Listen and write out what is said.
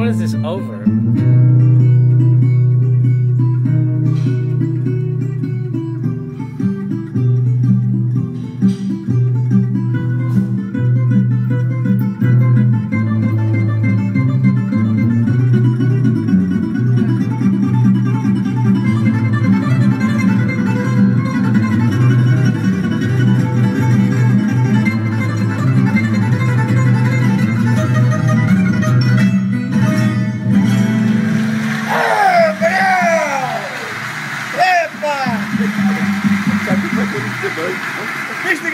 what is this over? Epa!